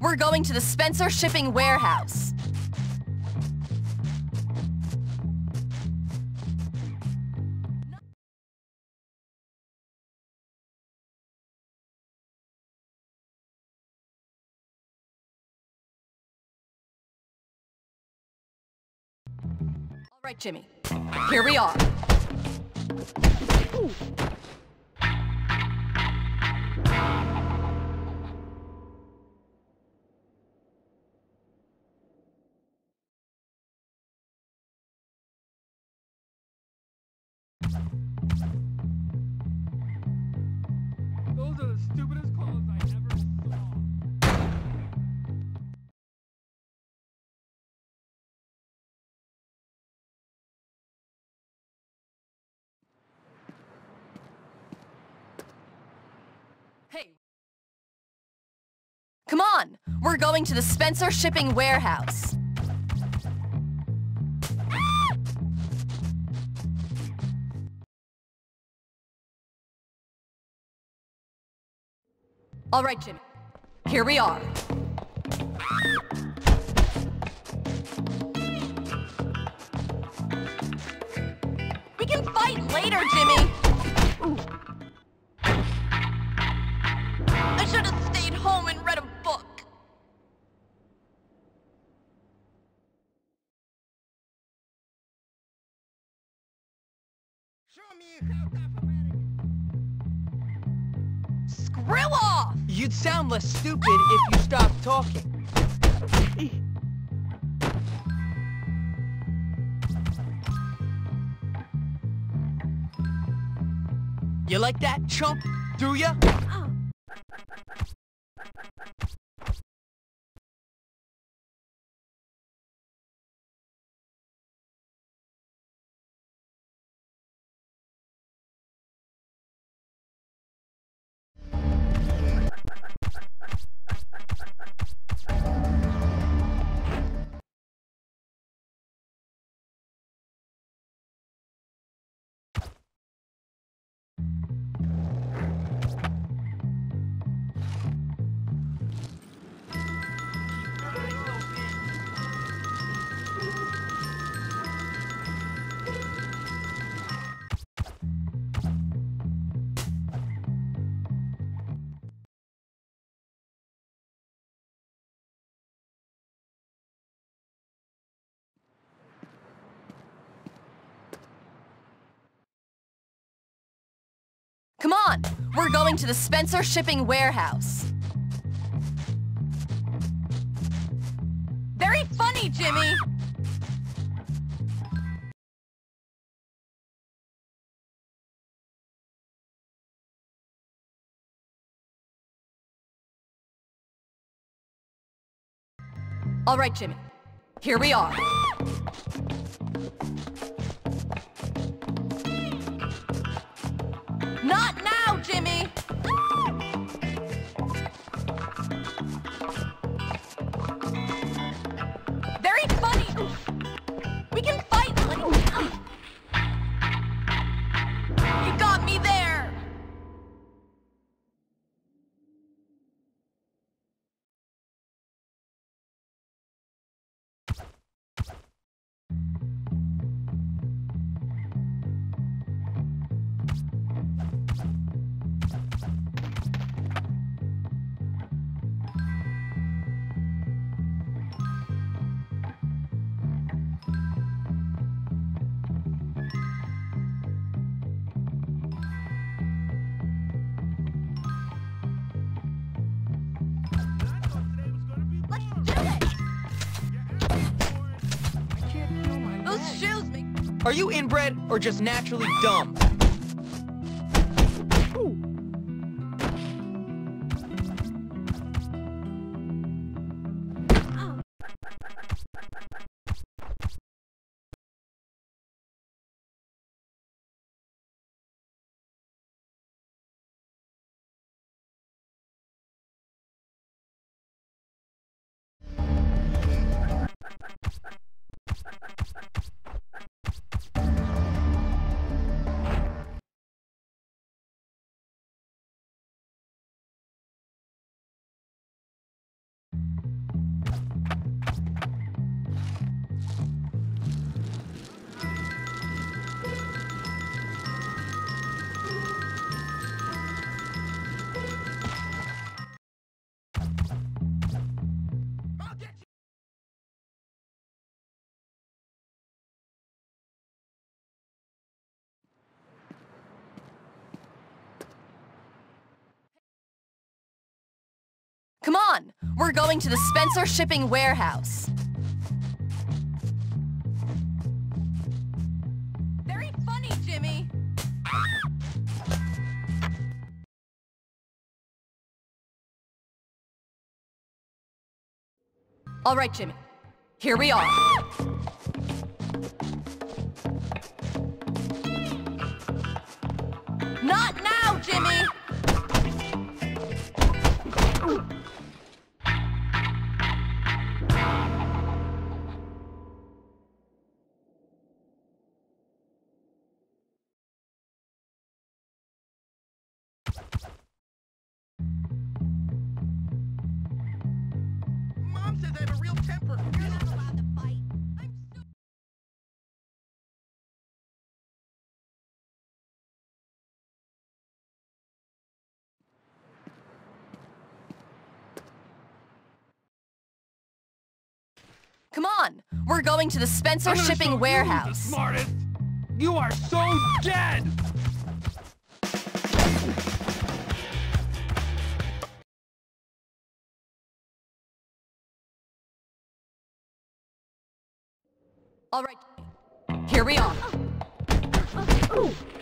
We're going to the Spencer Shipping Warehouse. All right, Jimmy. Here we are. Those we're going to the Spencer Shipping Warehouse. All right, Jimmy. Here we are. We can fight later, Jimmy. I should have stayed home and read a book. Show me South Africa. Screw off! You'd sound less stupid if you stopped talking. You like that, chump? Do ya? Oh. Come on, we're going to the Spencer Shipping Warehouse. Very funny, Jimmy. All right, Jimmy. Here we are. Make... Are you inbred or just naturally dumb? On! We're going to the Spencer Shipping Warehouse. Very funny, Jimmy. All right, Jimmy. Here we are. Mom says I have a real temper. You're not allowed to fight. I'm so Come on! We're going to the Spencer I'm gonna show Shipping you Warehouse. The smartest. You are so dead. All right, here we are. Oh, oh, oh.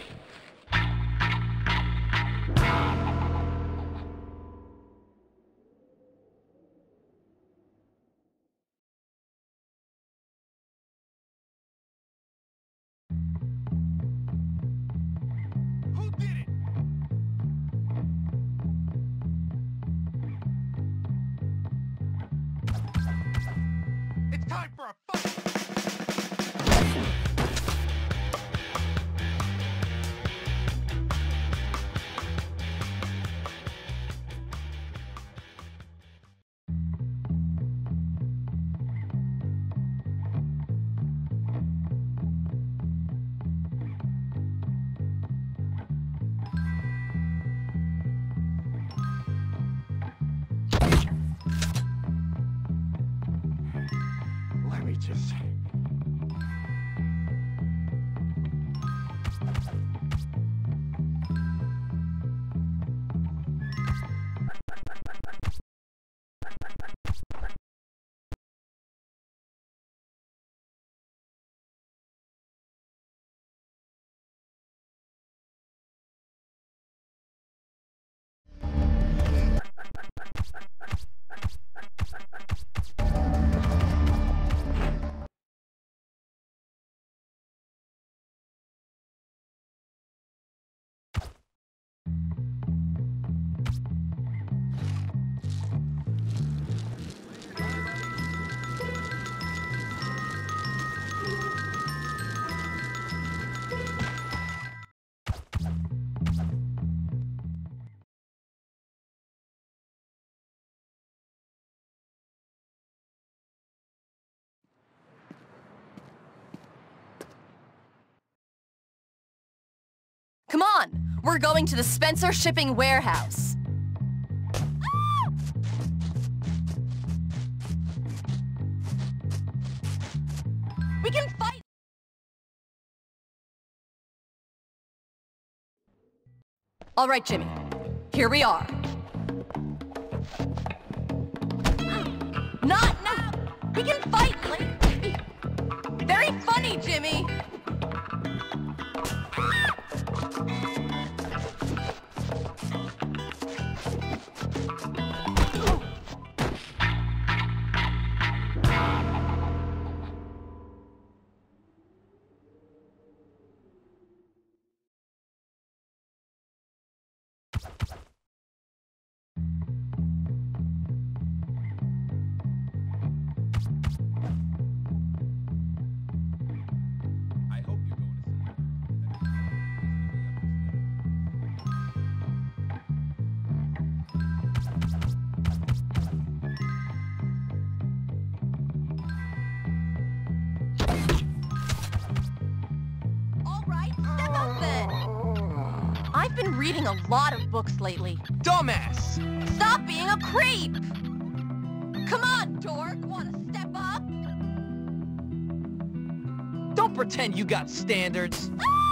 We're going to the Spencer Shipping Warehouse. We can fight! All right, Jimmy. Here we are. Not now! We can fight! Very funny, Jimmy! I've been reading a lot of books lately. Dumbass! Stop being a creep! Come on, dork. Want to step up? Don't pretend you got standards. Ah!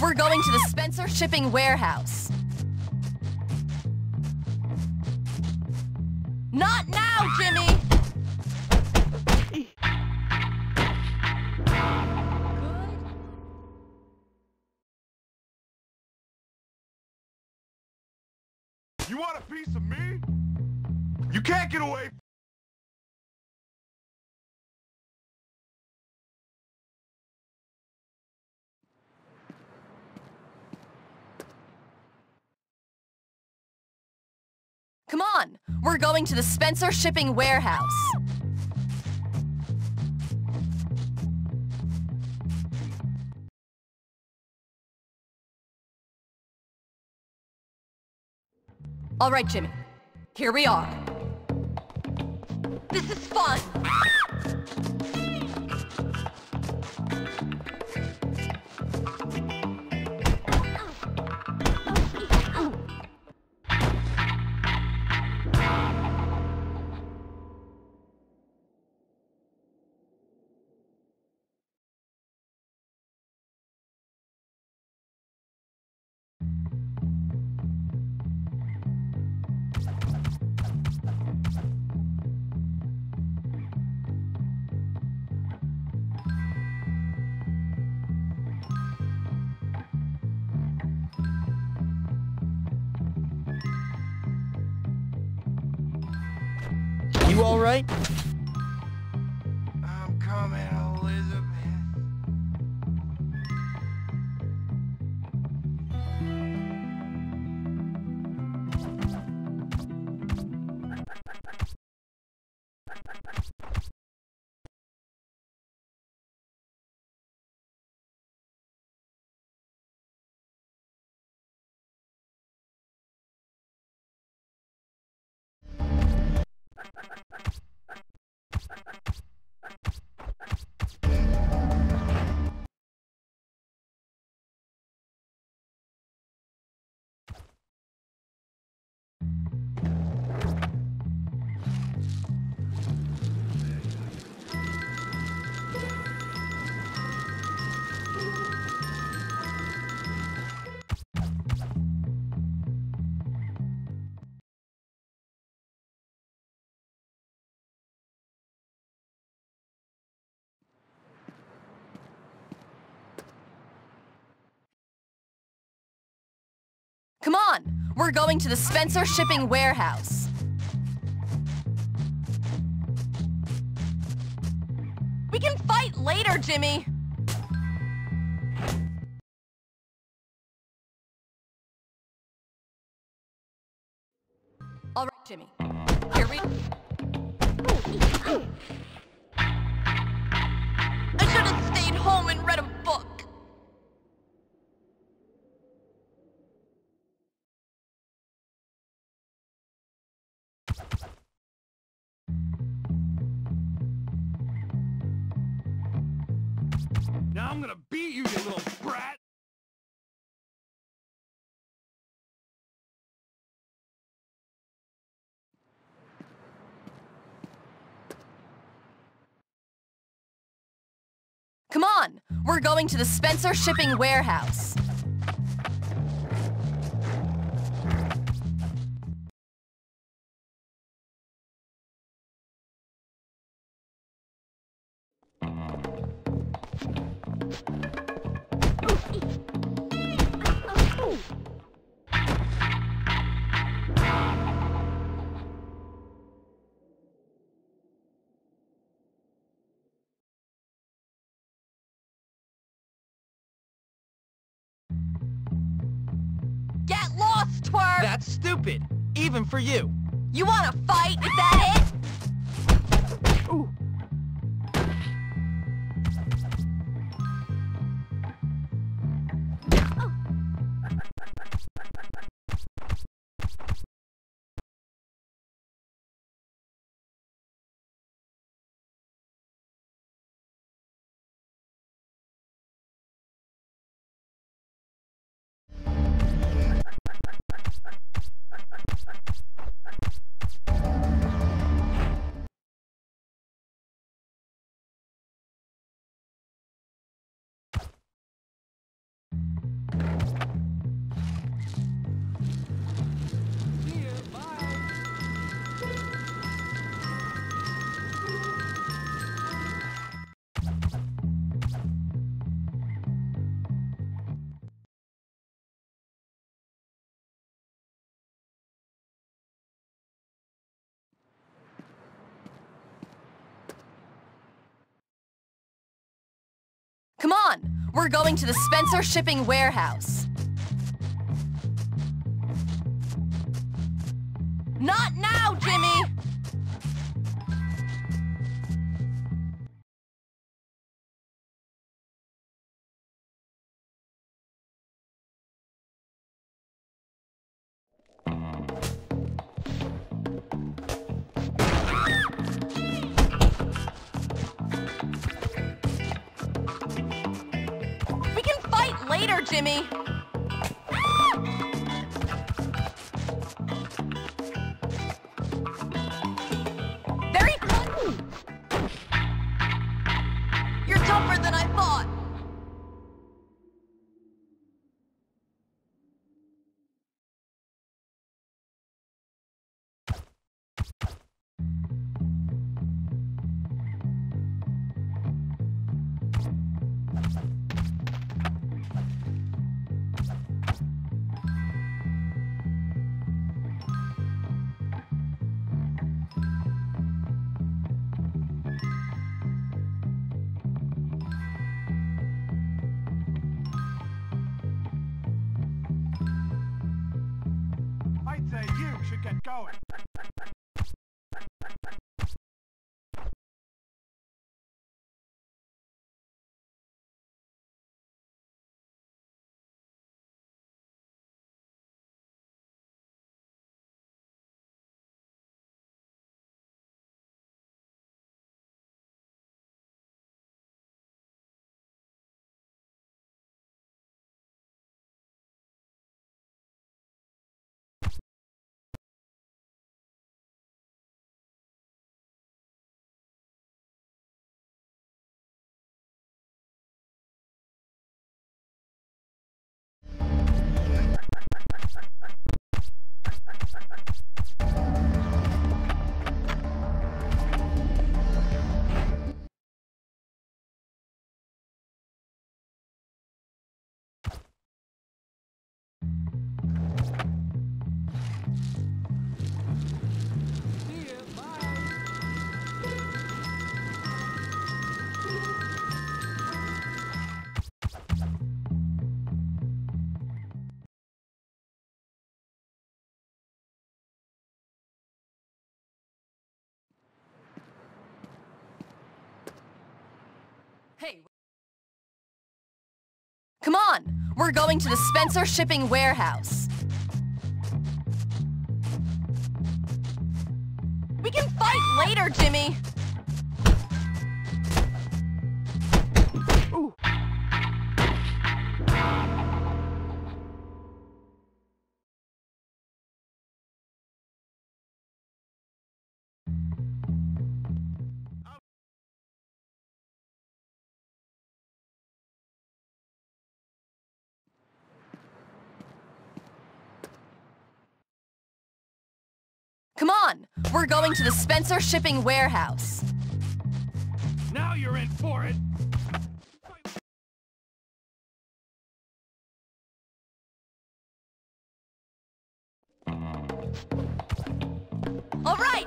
We're going to the Spencer Shipping Warehouse. Not now, Jimmy! You want a piece of me? You can't get away. Come on, we're going to the Spencer Shipping Warehouse. All right, Jimmy. Here we are. This is fun! You all right? We're going to the Spencer Shipping Warehouse. We can fight later, Jimmy! All right, Jimmy. Here we... I'm gonna beat you, you little brat! Come on, we're going to the Spencer Shipping Warehouse. Stupid. Even for you. You wanna fight? Is that it? We're going to the Spencer Shipping Warehouse. Not now, Jimmy! Hey. Come on, we're going to the Spencer Shipping Warehouse. We can fight later, Jimmy. Come we're going to the Spencer Shipping Warehouse. Now you're in for it. All right,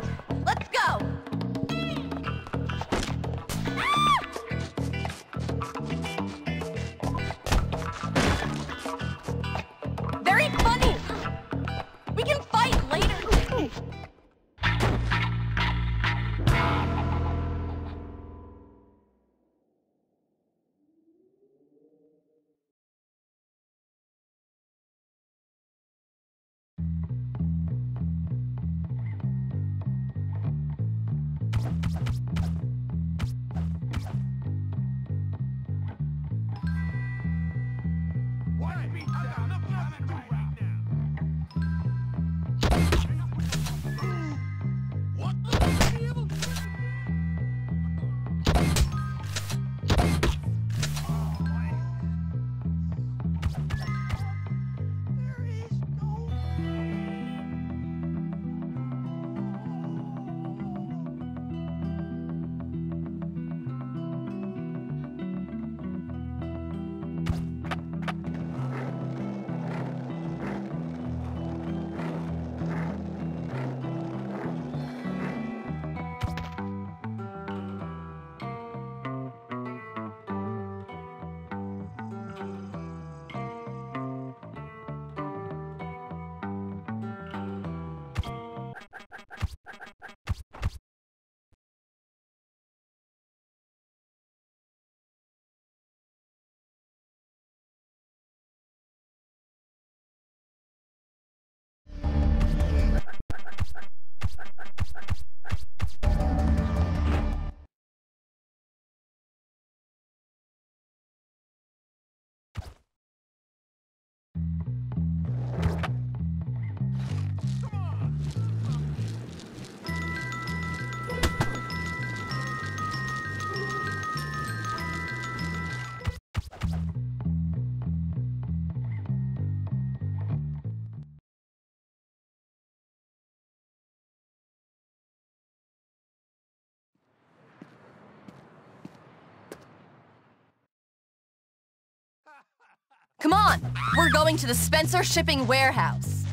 Come on, we're going to the Spencer Shipping Warehouse.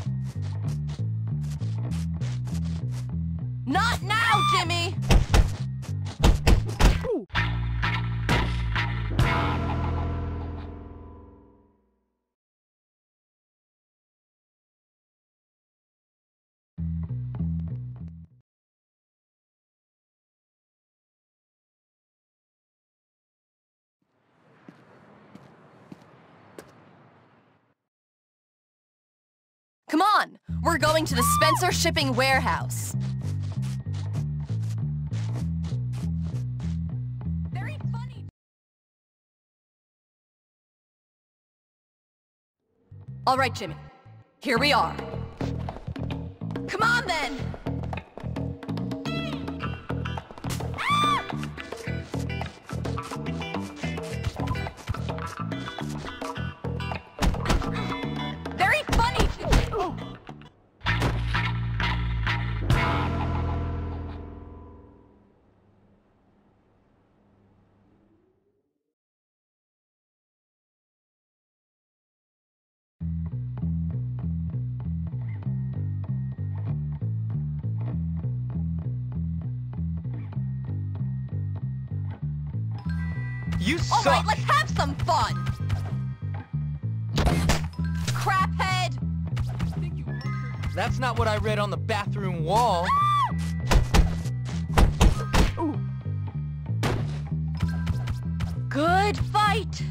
Not now, Jimmy! We're going to the Spencer Shipping Warehouse. All right, Jimmy. Here we are. Come on, then! Oh, All suck. right, let's have some fun! Craphead! I think you murdered That's not what I read on the bathroom wall. Good fight!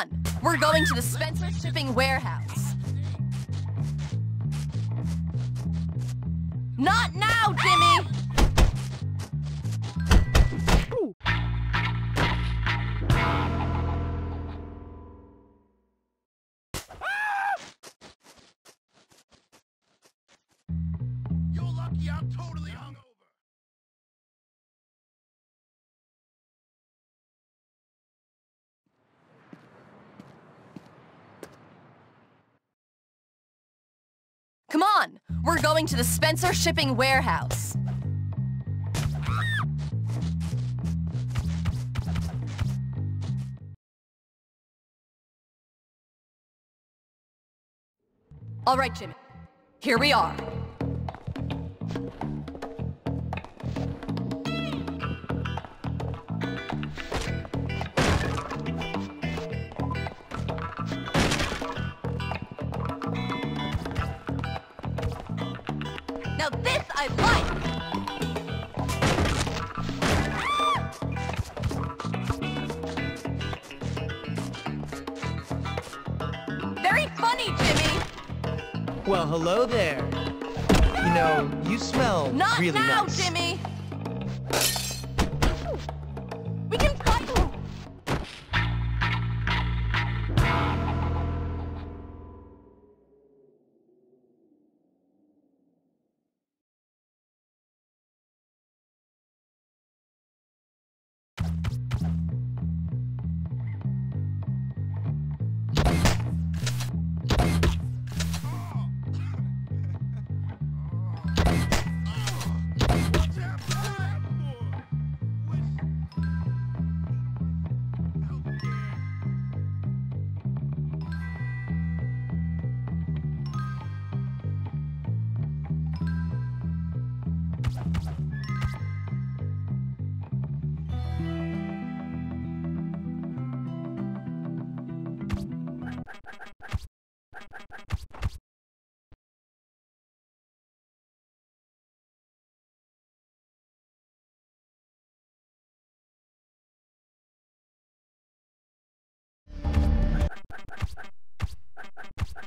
On, we're going to the Spencer Shipping Warehouse. Not now, Jimmy! Going to the Spencer Shipping Warehouse. All right, Jimmy. Here we are. Now this I like! Very funny, Jimmy! Well, hello there. You know, you smell Not really now, nice. Jimmy!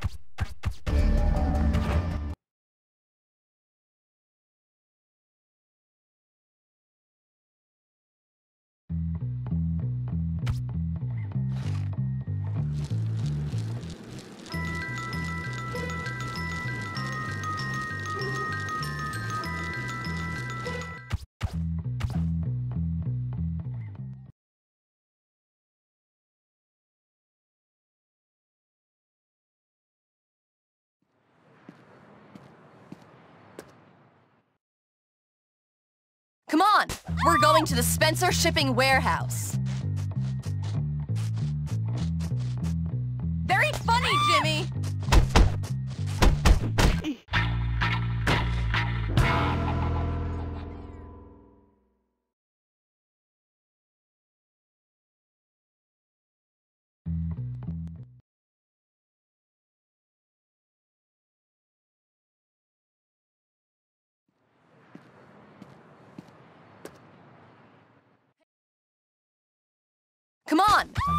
you on, we're going to the Spencer Shipping Warehouse. Very funny, Jimmy!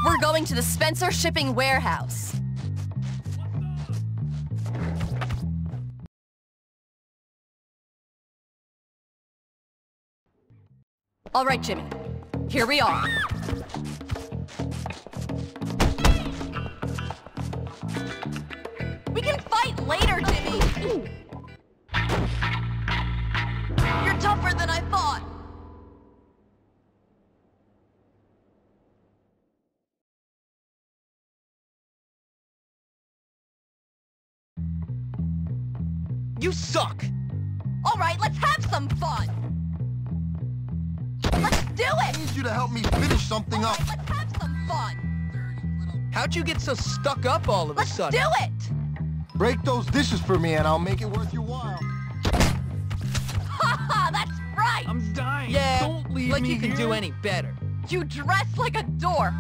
We're going to the Spencer Shipping Warehouse. All right, Jimmy. Here we are. You suck! All right, let's have some fun! Let's do it! I need you to help me finish something All up. right, let's have some fun! How'd you get so stuck up all of a sudden? Let's do it! Break those dishes for me and I'll make it worth your while. Haha, that's right! I'm dying. Yeah, Don't leave like me you can here. do any better. You dress like a dork!